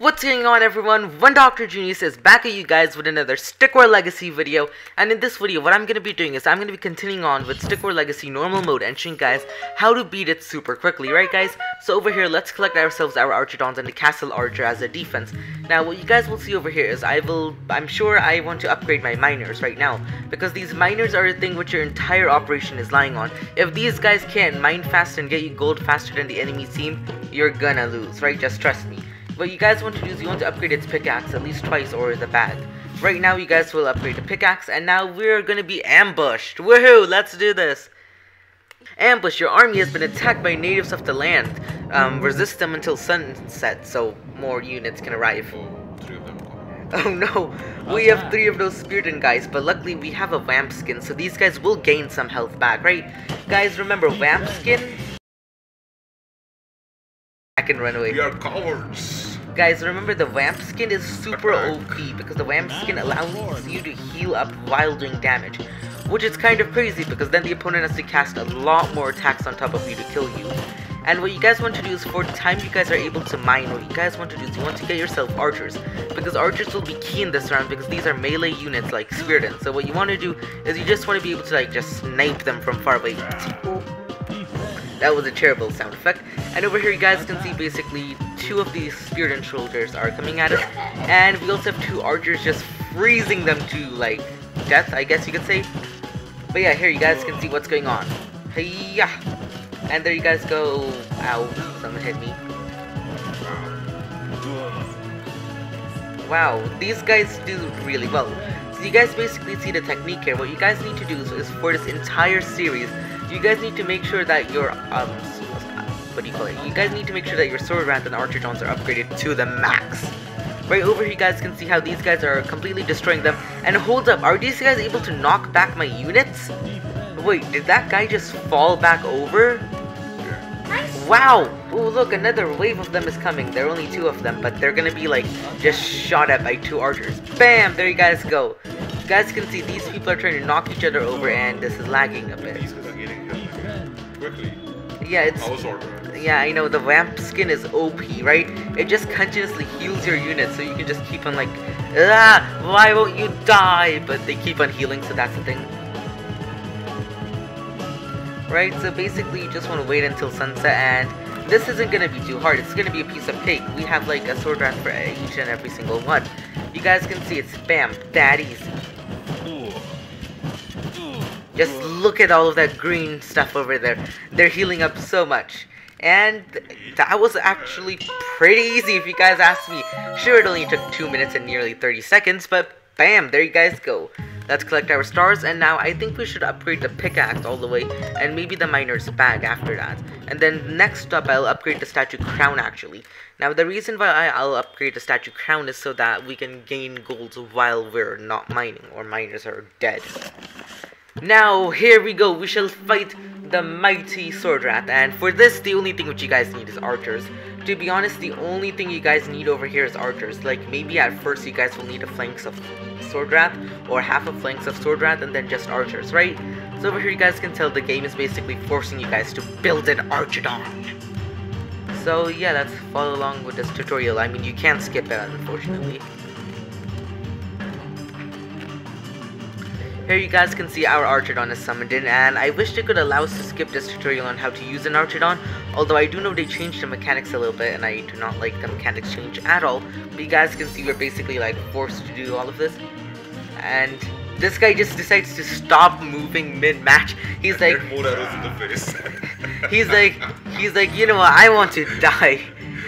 What's going on everyone? One Dr. Genius is back at you guys with another Stick War Legacy video and in this video what I'm going to be doing is I'm going to be continuing on with Stick War Legacy normal mode and showing guys how to beat it super quickly, right guys? So over here let's collect ourselves our Archidons and the Castle Archer as a defense. Now what you guys will see over here is I will, I'm sure I want to upgrade my miners right now because these miners are the thing which your entire operation is lying on. If these guys can't mine fast and get you gold faster than the enemy team, you're gonna lose, right? Just trust me. What you guys want to do is you want to upgrade its pickaxe at least twice or the bag. Right now you guys will upgrade the pickaxe and now we're gonna be ambushed. Woohoo! Let's do this! Ambush, your army has been attacked by natives of the land. Um, resist them until sunset so more units can arrive. Oh no, we have three of those Spirited guys, but luckily we have a Vamp skin, so these guys will gain some health back, right? Guys, remember, Vamp skin can run away. We are cowards. Guys, remember the Vamp skin is super OP because the Vamp skin allows you to heal up while doing damage. Which is kind of crazy because then the opponent has to cast a lot more attacks on top of you to kill you. And what you guys want to do is for the time you guys are able to mine, what you guys want to do is you want to get yourself archers. Because archers will be key in this round because these are melee units like Spearton. So what you want to do is you just want to be able to like just snipe them from far away. That was a terrible sound effect. And over here you guys can see basically two of these Spearton soldiers are coming at us. And we also have two archers just freezing them to like death, I guess you could say. But yeah, here you guys can see what's going on. Hey And there you guys go. Ow, someone hit me. Wow, these guys do really well. So you guys basically see the technique here. What you guys need to do is, is for this entire series, you guys need to make sure that your um what do you call it? You guys need to make sure that your Swordwraths and archidons are upgraded to the max. Right over here you guys can see how these guys are completely destroying them. And hold up, are these guys able to knock back my units? Wait, did that guy just fall back over? Wow! Oh look, another wave of them is coming. There are only two of them, but they're gonna be like just shot at by two archers. Bam! There you guys go. You guys can see these people are trying to knock each other over and this is lagging a bit. Yeah, it's yeah, I know the vamp skin is OP, right? It just continuously heals your unit, so you can just keep on like, ah, why won't you die? But they keep on healing, so that's the thing. Right, so basically you just want to wait until sunset, and this isn't gonna be too hard. It's gonna be a piece of cake. We have like a Swordwrath for each and every single one. You guys can see it's bam, that easy. Just look at all of that green stuff over there. They're healing up so much. And that was actually pretty easy if you guys ask me. Sure, it only took 2 minutes and nearly 30 seconds, but bam, there you guys go. Let's collect our stars, and now I think we should upgrade the pickaxe all the way, and maybe the miner's bag after that. And then next up, I'll upgrade the statue crown actually. Now the reason why I'll upgrade the statue crown is so that we can gain gold while we're not mining, or miners are dead. Now, here we go. We shall fight the mighty Swordwrath. And for this, the only thing which you guys need is archers. To be honest, the only thing you guys need over here is archers. Like, maybe at first you guys will need a flanks of Swordwrath, or half a flanks of Swordwrath, and then just archers, right? So over here you guys can tell the game is basically forcing you guys to build an archidon. So yeah, let's follow along with this tutorial. I mean, you can't skip it, unfortunately. Here you guys can see our Archidon is summoned in, and I wish they could allow us to skip this tutorial on how to use an Archidon, although I do know they changed the mechanics a little bit, and I do not like the mechanics change at all, but you guys can see we're basically like forced to do all of this, and this guy just decides to stop moving mid-match, he's like, he's like, he's like, you know what, I want to die,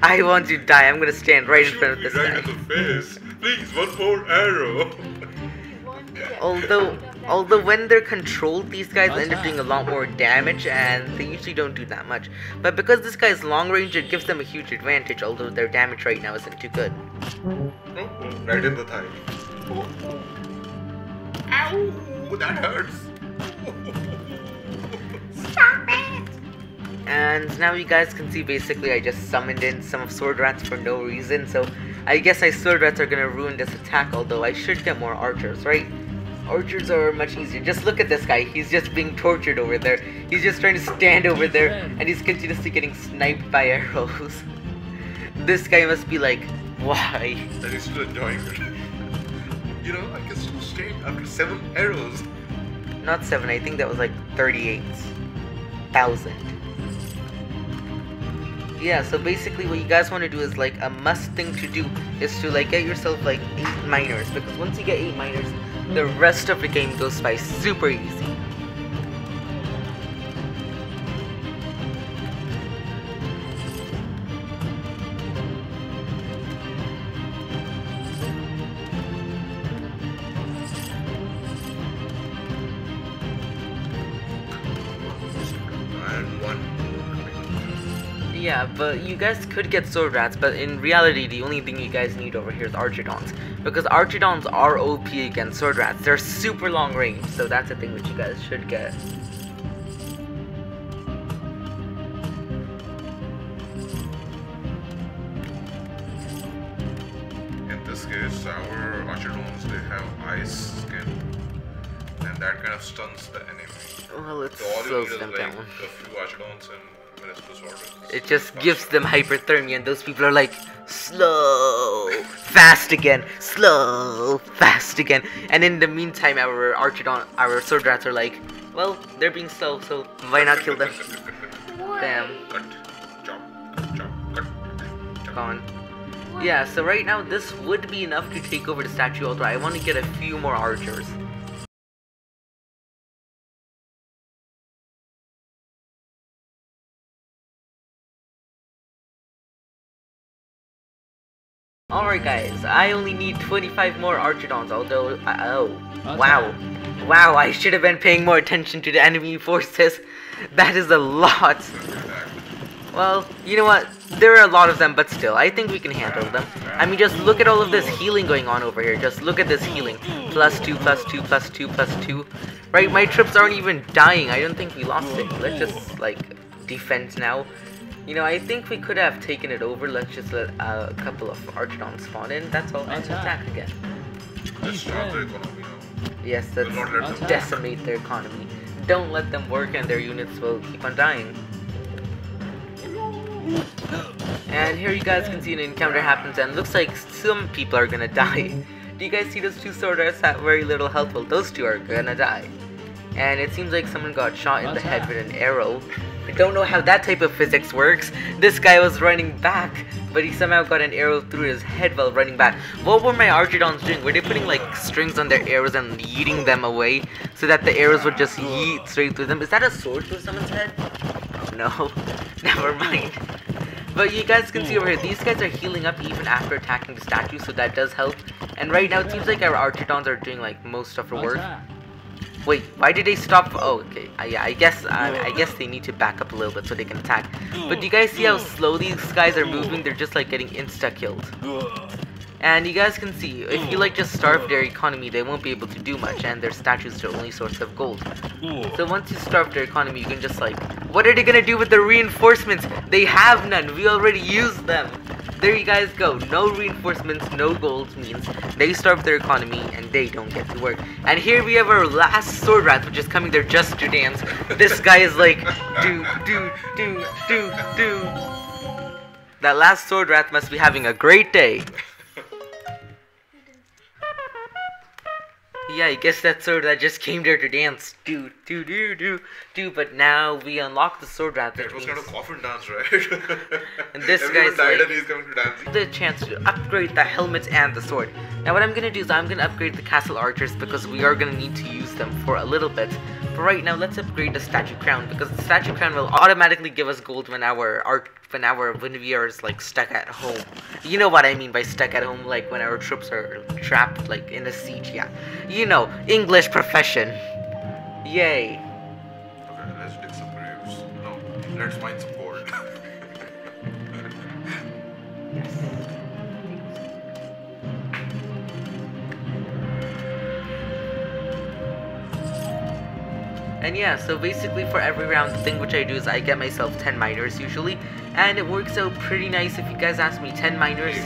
I want to die, I'm gonna stand right in front of this right guy. In the face. Please, one more arrow. Although although when they're controlled these guys end up doing a lot more damage and they usually don't do that much. But because this guy is long range it gives them a huge advantage although their damage right now isn't too good. Right in the thigh ow that hurts. Stop it. And now you guys can see basically I just summoned in some of Swordwraths for no reason so I guess my Swordwraths are gonna ruin this attack although I should get more archers right Archers are much easier. Just look at this guy. He's just being tortured over there. He's just trying to stand over there, and he's continuously getting sniped by arrows. this guy must be like Why? And he's still enjoying it. you know, I can still stay after seven arrows. Not seven. I think that was like thirty-eight thousand. Yeah. So basically, what you guys want to do is like a must thing to do is to like get yourself like eight miners because once you get eight miners, the rest of the game goes by super easy. Yeah, but you guys could get Swordwraths, but in reality, the only thing you guys need over here is archidons. Because archidons are OP against Swordwraths. They're super long range, so that's a thing which you guys should get. In this case, our Archidons, they have ice skin. And that kind of stuns the enemy. Well, it So slows them like down. a few Archidons and Sword. It just gives them hyperthermia, and those people are like, slow, fast again, slow, fast again. And in the meantime, our archidon, our Swordwraths are like, well, they're being slow, so why not kill them? Bam. Cut. Chop. Chop. Cut. Chop. Gone. Yeah, so right now this would be enough to take over the statue, although I want to get a few more archers. Alright guys, I only need 25 more archidons, although, uh, oh, wow. Wow, I should have been paying more attention to the enemy forces. That is a lot. Well, you know what? There are a lot of them, but still, I think we can handle them. I mean, just look at all of this healing going on over here. Just look at this healing. Plus two, plus two, plus two, plus two. Right, my trips aren't even dying. I don't think we lost it. Let's just, like, defend now. You know, I think we could have taken it over. Let's just let uh, a couple of Archidons spawn in. That's all. And attack again. Let's chop the economy now. Yes, Do not let that's them decimate their economy. Don't let them work and their units will keep on dying. And here you guys can see an encounter happens and looks like some people are gonna die. Do you guys see those two soldiers at very little health? Well, those two are gonna die. And it seems like someone got shot in the head with an arrow. I don't know how that type of physics works. This guy was running back, but he somehow got an arrow through his head while running back. What were my Archidons doing? Were they putting like strings on their arrows and yeeting them away so that the arrows would just yeet straight through them? Is that a sword through someone's head? No, never mind. But you guys can see over here, these guys are healing up even after attacking the statue, so that does help. And right now, it seems like our Archidons are doing like most of the work. Wait, why did they stop? Oh, okay. Uh, yeah, I guess uh, I guess they need to back up a little bit so they can attack. But do you guys see how slow these guys are moving? They're just like getting insta killed. And you guys can see, if you like just starve their economy, they won't be able to do much, and their statues are the only source of gold. So once you starve their economy, you can just like, what are they gonna do with the reinforcements? They have none. We already used them. There you guys go. No reinforcements, no gold means they starve their economy and they don't get to work. And here we have our last Swordwrath, which is coming there just to dance. This guy is like, do, do, do, do, do. That last Swordwrath must be having a great day. Yeah, I guess that Swordwrath just came there to dance. Do, do, do, do, do. But now we unlock the Swordwrath. That That was means kind of coffin dance, right? And this Everyone guy's died like- and he's coming to dancing. the chance to upgrade the helmet and the sword. Now what I'm gonna do is I'm gonna upgrade the castle archers because we are gonna need to use them for a little bit. But right now let's upgrade the statue crown because the statue crown will automatically give us gold when our art when our when we are like stuck at home. You know what I mean by stuck at home, like when our troops are trapped like in a siege, yeah. You know, English profession. Yay. Okay, let's dig some graves. No, let's find some gold. And yeah, so basically for every round, the thing which I do is I get myself 10 miners usually, and it works out pretty nice if you guys ask me. 10 miners,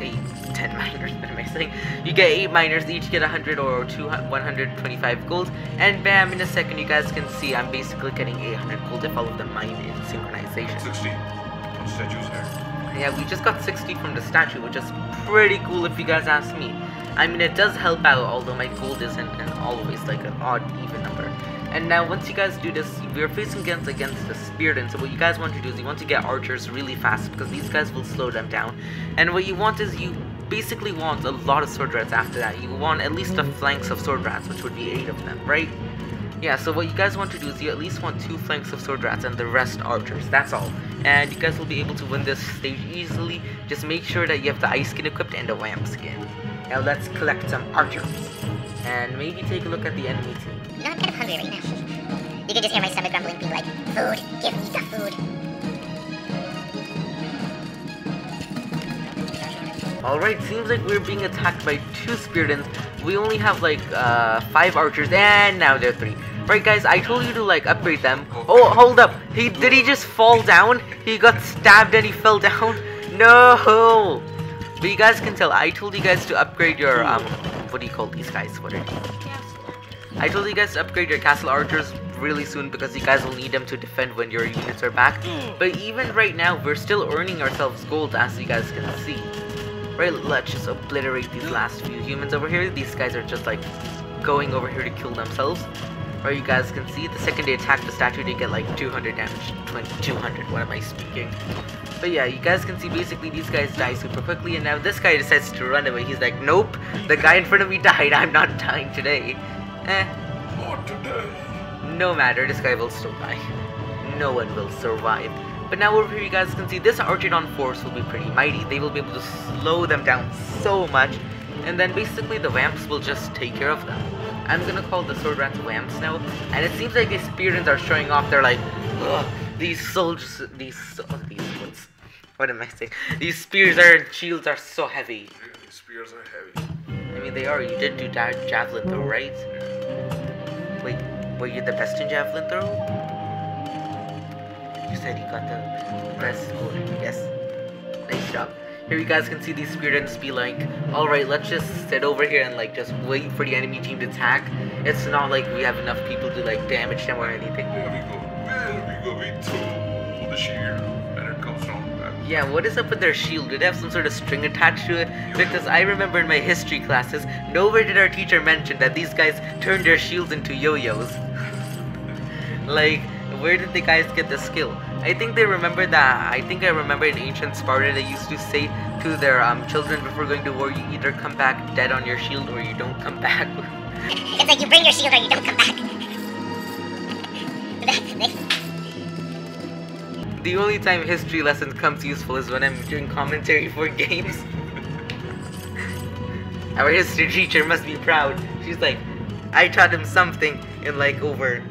8, 10 miners, what am I saying? You get 8 miners, each get 100 or 200, 125 gold, and bam, in a second you guys can see I'm basically getting 800 gold if all of them mine in synchronization. 60. No statues here. yeah, we just got 60 from the statue, which is pretty cool if you guys ask me. I mean, it does help out, although my gold isn't an always like an odd even number. And now, once you guys do this, we're facing against against the and so what you guys want to do is you want to get archers really fast, because these guys will slow them down. And what you want is you basically want a lot of Swordwraths after that. You want at least the flanks of Swordwraths, which would be 8 of them, right? Yeah, so what you guys want to do is you at least want two flanks of Swordwraths and the rest archers, that's all. And you guys will be able to win this stage easily, just make sure that you have the ice skin equipped and the wham skin. Now let's collect some archers, and maybe take a look at the enemy team. Right now. You can just hear my stomach grumbling, being like, food, give me the food. Alright, seems like we're being attacked by two Speartons. We only have like uh, five archers, and now they're three. Right, guys, I told you to like upgrade them. Oh, hold up. He did he just fall down? He got stabbed and he fell down. No. But you guys can tell. I told you guys to upgrade your um. What do you call these guys? What are these? I told you guys to upgrade your castle archers really soon because you guys will need them to defend when your units are back. Hmm. But even right now, we're still earning ourselves gold as you guys can see. Right, let's just obliterate these last few humans over here. These guys are just like going over here to kill themselves. Or you guys can see, the second they attack the statue, they get like 200 damage. 20, 200, what am I speaking? But yeah, you guys can see basically these guys die super quickly, and now this guy decides to run away. He's like, nope, the guy in front of me died, I'm not dying today. Eh, Not today. no matter, this guy will still die. No one will survive. But now over here you guys can see this Archidon force will be pretty mighty. They will be able to slow them down so much. And then basically the Vamps will just take care of them. I'm gonna call the Swordwraths Vamps now. And it seems like these Speartons are showing off. They're like, Ugh, these soldiers, these, oh, these, what's, what am I saying? These spears are, and shields are so heavy. Really, spears are heavy. I mean, they are. You did do that javelin though, right? Were you the best in javelin throw? You said you got the best score. Yes. Nice job. Here you guys can see these spirits be like, alright, let's just sit over here and like just wait for the enemy team to attack. It's not like we have enough people to like damage them or anything. There we go. There we go. We throw the shield, and it comes from. Yeah, what is up with their shield? Did it have some sort of string attached to it? Because I remember in my history classes, nowhere did our teacher mention that these guys turned their shields into yo-yos. Like, where did the guys get the skill? I think they remember that. I think I remember in ancient Sparta they used to say to their um, children before going to war, you either come back dead on your shield or you don't come back. It's like you bring your shield or you don't come back. the only time history lesson comes useful is when I'm doing commentary for games. Our history teacher must be proud. She's like, I taught him something in like over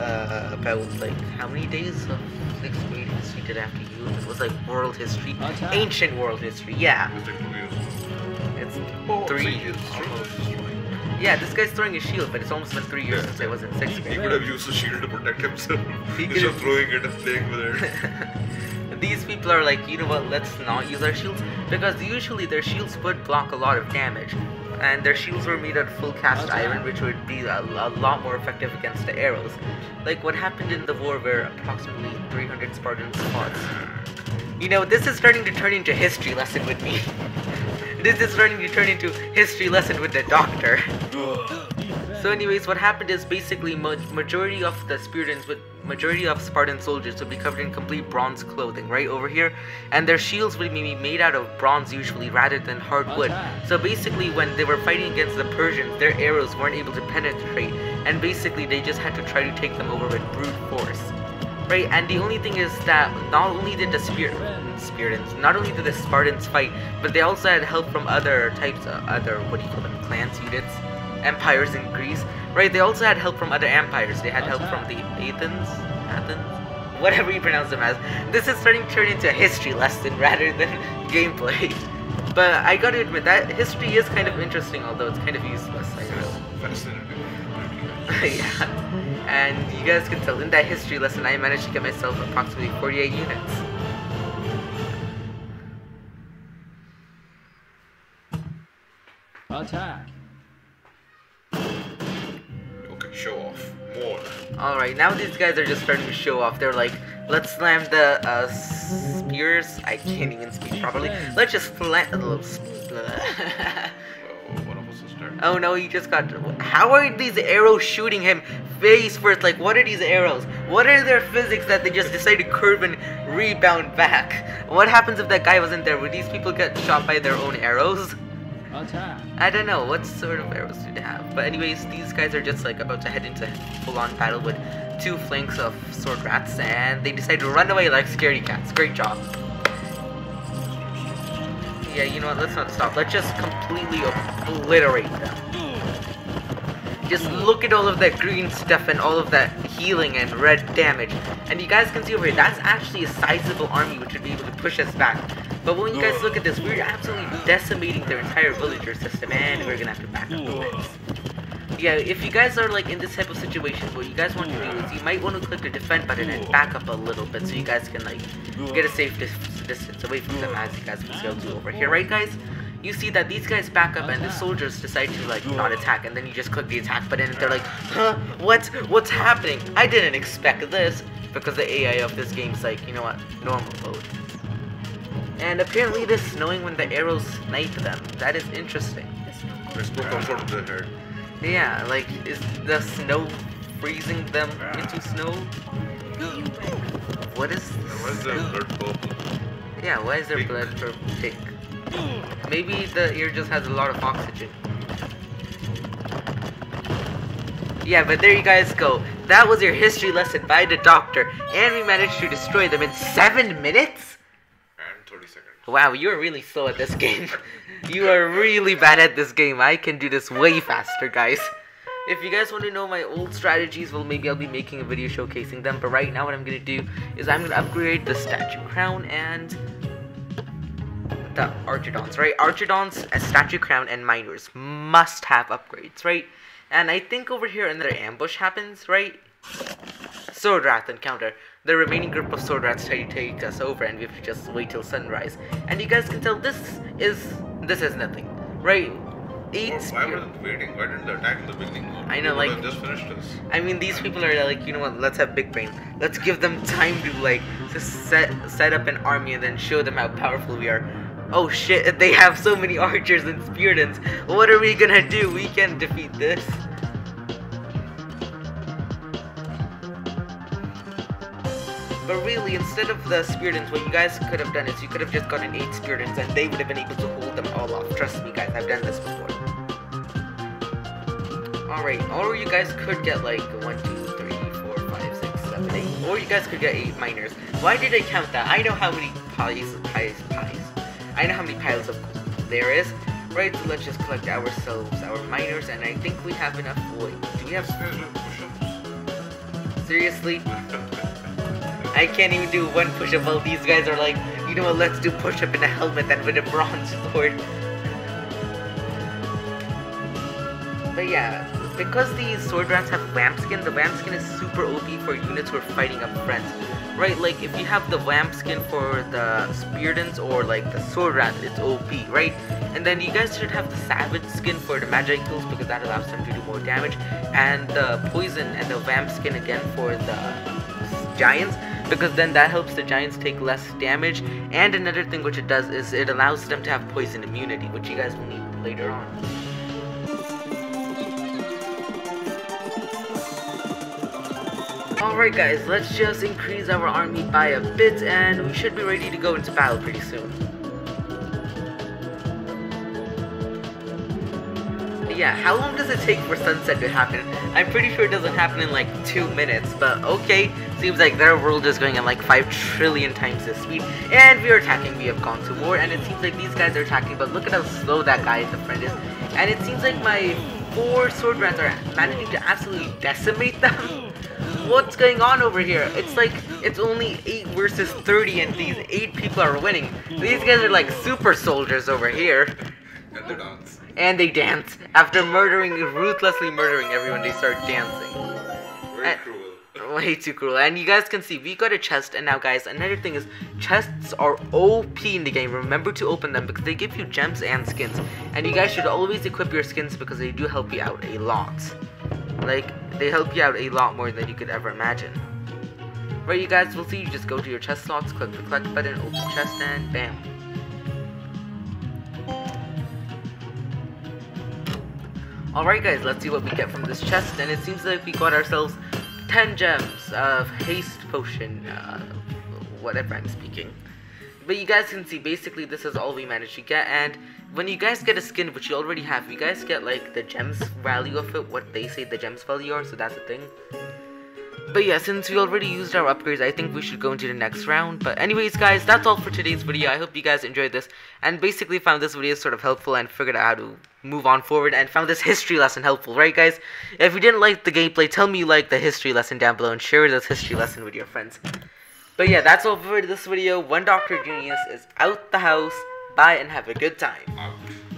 uh, about like how many days of sixth grade history did after you. It was like world history, ancient world history. Yeah, it's like two years. Oh, three. it's. Yeah, this guy's throwing a shield, but it's almost been three years since I was in sixth He grade. could have used the shield to protect himself He instead could've- throwing it and playing with it. These people are like, you know what, let's not use our shields because usually their shields would block a lot of damage. And their shields were made out of full cast iron, which would be a, a lot more effective against the arrows. Like what happened in the war where approximately 300 Spartans fought. You know, this is starting to turn into history lesson with me. this is starting to turn into history lesson with the doctor. So anyways, what happened is basically ma- majority of the Spartans with majority of Spartan soldiers would be covered in complete bronze clothing right over here, and their shields would be made out of bronze usually rather than hardwood. So basically, when they were fighting against the Persians, their arrows weren't able to penetrate, and basically they just had to try to take them over with brute force. Right, and the only thing is that not only did the Spir- Spartans, not only did the Spartans fight, but they also had help from other types, of other what do you call them, clans units, empires in Greece. Right, they also had help from other empires. They had help from the Athens, Athens, whatever you pronounce them as. This is starting to turn into a history lesson rather than gameplay. But I gotta admit that history is kind of interesting, although it's kind of useless. I know. Fascinating. yeah. And you guys can tell in that history lesson, I managed to get myself approximately 48 units. Attack. Alright, now these guys are just starting to show off. They're like, Let's slam the uh, spears. I can't even speak properly. Let's just slam Oh, oh no, he just got. How are these arrows shooting him face first? Like, what are these arrows? What are their physics that they just decide to curve and rebound back? What happens if that guy wasn't there? Would these people get shot by their own arrows? I don't know what sort of arrows do they have. But anyways, these guys are just like about to head into full-on battle with two flanks of Swordwraths, and they decide to run away like scaredy cats. Great job. Yeah, you know what? Let's not stop. Let's just completely obliterate them. Just look at all of that green stuff and all of that healing and red damage. And you guys can see over here, that's actually a sizable army which would be able to push us back. But when you guys look at this, we're absolutely decimating their entire villager system and we're gonna have to back up. Yeah, if you guys are like in this type of situation, what you guys want to do is you might want to click the defend button and back up a little bit so you guys can like get a safe dis distance away from them as you guys can still do over here, right guys? You see that these guys back up and the soldiers decide to like not attack and then you just click the attack button and they're like, huh, what, what's happening? I didn't expect this because the AI of this game's like, you know what, normal mode. And apparently it is snowing when the arrows snipe them. That is interesting. Let's go comfort the head. Yeah, like, is the snow freezing them into snow? What is... And why is the blood purple? Yeah, why is their Pink. blood for pink? Maybe the ear just has a lot of oxygen. Yeah, but there you guys go. That was your history lesson by the doctor, and we managed to destroy them in seven minutes? And 30 seconds. Wow, you're really slow at this game. you are really bad at this game. I can do this way faster, guys. If you guys want to know my old strategies, well, maybe I'll be making a video showcasing them. But right now, what I'm going to do is I'm going to upgrade the statue crown and the archidons, right? Archidons, a statue crown, and miners must have upgrades, right? And I think over here another ambush happens, right? Swordwrath encounter. The remaining group of Swordwraths try to take us over and we have to just wait till sunrise. And you guys can tell this is this is nothing. Right? Eight Why were they waiting? Why didn't they attack in the beginning? I know, like- just finished this. I mean these people are like, you know what, let's have big brain. Let's give them time to like just set set up an army and then show them how powerful we are. Oh shit, they have so many archers and Speartons. What are we gonna do? We can defeat this. But really, instead of the Speartons, what you guys could have done is you could have just gotten 8 Speartons and they would have been able to hold them all off. Trust me guys, I've done this before. Alright, or you guys could get like 1, 2, 3, 4, 5, 6, 7, 8. Or you guys could get 8 miners. Why did I count that? I know how many pies, pies, pies. I know how many piles of there is. Right, so let's just collect ourselves our miners and I think we have enough wood. Do we have... This guy's doing push-ups. Seriously? I can't even do one push-up while these guys are like, you know what, let's do push-up in a helmet and with a bronze sword. But yeah, because these Swordwraths have vamp skin, the vamp skin is super OP for units who are fighting up friends. Right, like if you have the vamp skin for the Speartons or like the Swordwrath, it's OP, right? And then you guys should have the savage skin for the Magikills because that allows them to do more damage. And the poison and the vamp skin again for the giants because then that helps the giants take less damage. And another thing which it does is it allows them to have poison immunity, which you guys will need later on. Alright guys, let's just increase our army by a bit and we should be ready to go into battle pretty soon. Yeah, how long does it take for sunset to happen? I'm pretty sure it doesn't happen in like 2 minutes, but okay. Seems like their world is going at like 5 trillion times the speed. And we are attacking, we have gone to war, and it seems like these guys are attacking, but look at how slow that guy at the front is. And it seems like my 4 Swordwraths are managing to absolutely decimate them. What's going on over here? It's like, it's only 8 versus 30 and these 8 people are winning. These guys are like super soldiers over here. And they dance. And they dance. After murdering, ruthlessly murdering everyone, they start dancing. Very Uh, cruel. Way too cruel. And you guys can see, we got a chest. And now, guys, another thing is, chests are OP in the game. Remember to open them because they give you gems and skins. And you guys should always equip your skins because they do help you out a lot. Like, they help you out a lot more than you could ever imagine. Right, you guys we'll see, you just go to your chest slots, click the collect button, open chest, and bam. Alright guys, let's see what we get from this chest, and it seems like we got ourselves 10 gems of haste potion, uh, whatever I'm speaking. But you guys can see, basically this is all we managed to get, and when you guys get a skin, which you already have, you guys get like the gems value of it, what they say the gems value are, so that's a thing. But yeah, since we already used our upgrades, I think we should go into the next round. But anyways, guys, that's all for today's video. I hope you guys enjoyed this and basically found this video sort of helpful and figured out how to move on forward and found this history lesson helpful, right guys? If you didn't like the gameplay, tell me you liked the history lesson down below and share this history lesson with your friends. But yeah, that's all for this video. One Dr. Genius is out the house. Bye and have a good time.